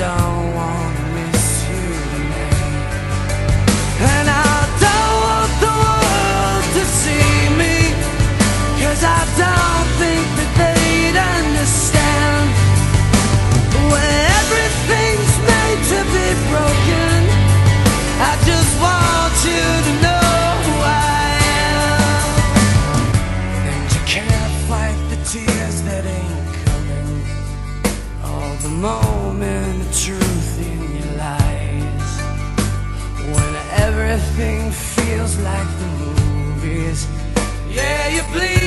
don't wanna miss you tonight. And I don't want the world to see me Cause I don't think that they'd understand. When everything's made to be broken I just want you to know who I am. And you can't fight the tears that ain't coming. All the moment everything feels like the movies. Yeah, you bleed